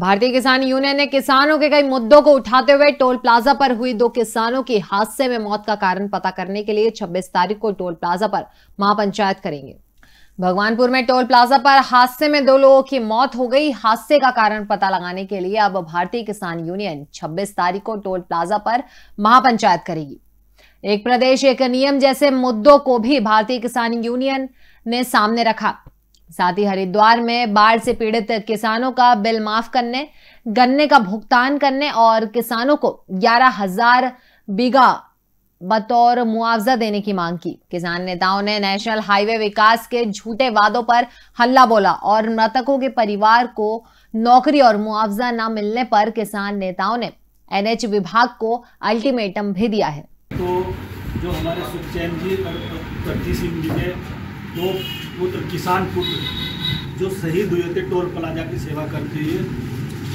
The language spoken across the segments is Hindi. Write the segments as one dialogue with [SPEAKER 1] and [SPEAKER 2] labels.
[SPEAKER 1] भारतीय किसान यूनियन ने किसानों के कई मुद्दों को उठाते हुए टोल प्लाजा पर हुई दो किसानों की हादसे में मौत का कारण पता करने के लिए 26 तारीख को टोल प्लाजा पर महापंचायत करेंगे। भगवानपुर में टोल प्लाजा पर हादसे में दो लोगों की मौत हो गई। हादसे का कारण पता लगाने के लिए अब भारतीय किसान यूनियन 26 तारीख को टोल प्लाजा पर महापंचायत करेगी। एक प्रदेश एक नियम जैसे मुद्दों को भी भारतीय किसान यूनियन ने सामने रखा। साथ ही हरिद्वार में बाढ़ से पीड़ित किसानों का बिल माफ़ करने, गन्ने का भुगतान करने और किसानों को ग्यारह हज़ार बीघा बतौर मुआवजा देने की मांग की। किसान नेताओं ने नेशनल हाईवे विकास के झूठे वादों पर हल्ला बोला और मृतकों के परिवार को नौकरी और मुआवजा न मिलने पर किसान नेताओं ने एनएच विभाग को अल्टीमेटम भी दिया है।
[SPEAKER 2] तो जो हमारे सुखचैन जी और सिंह जी के दो पुत्र, किसान पुत्र, जो शहीद हुए थे टोल प्लाजा की सेवा करते हुए,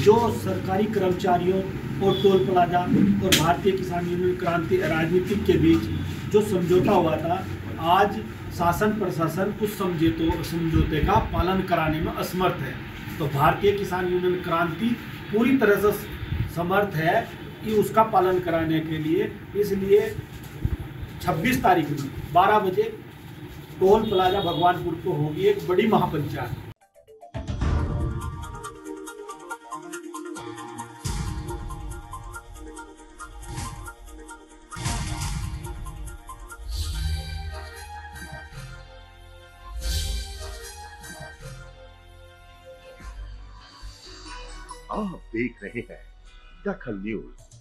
[SPEAKER 2] जो सरकारी कर्मचारियों और टोल प्लाजा और भारतीय किसान यूनियन क्रांति राजनीतिक के बीच जो समझौता हुआ था, आज शासन प्रशासन उस समझौतों, समझौते का पालन कराने में असमर्थ है। तो भारतीय किसान यूनियन क्रांति पूरी तरह से समर्थ है कि उसका पालन कराने के लिए, इसलिए 26 तारीख में 12 बजे टोल प्लाजा भगवानपुर को होगी एक बड़ी महापंचायत।
[SPEAKER 3] आप देख रहे हैं दखल न्यूज़।